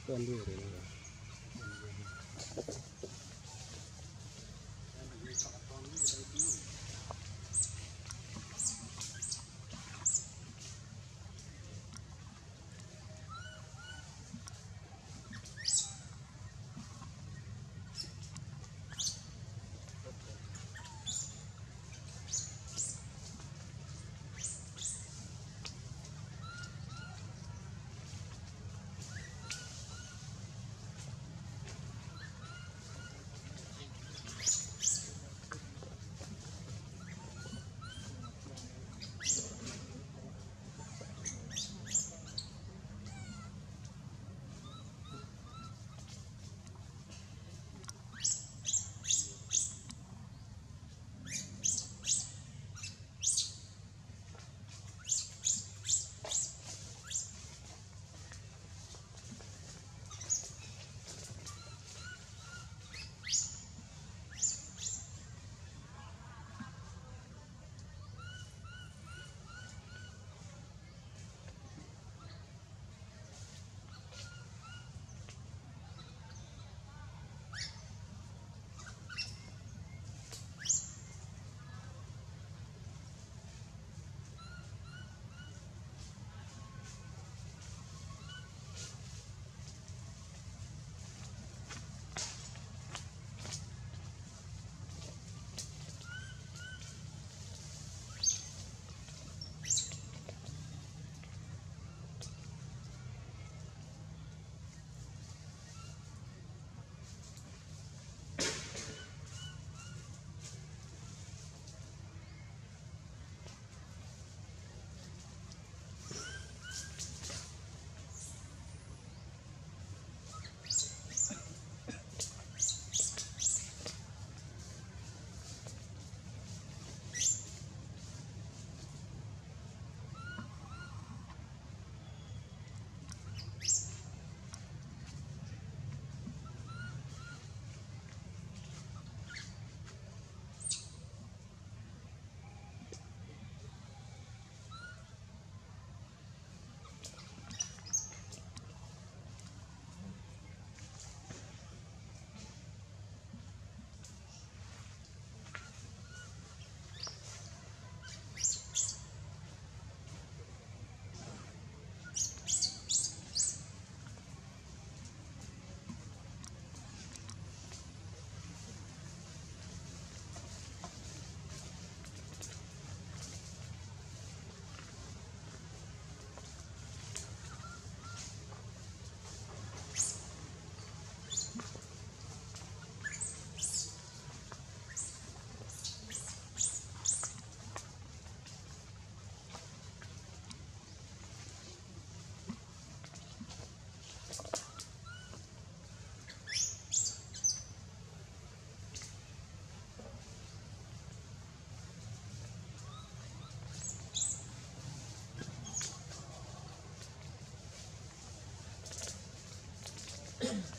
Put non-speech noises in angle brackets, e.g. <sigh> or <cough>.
เพื่อนด้วยเลยนะ ะ <coughs>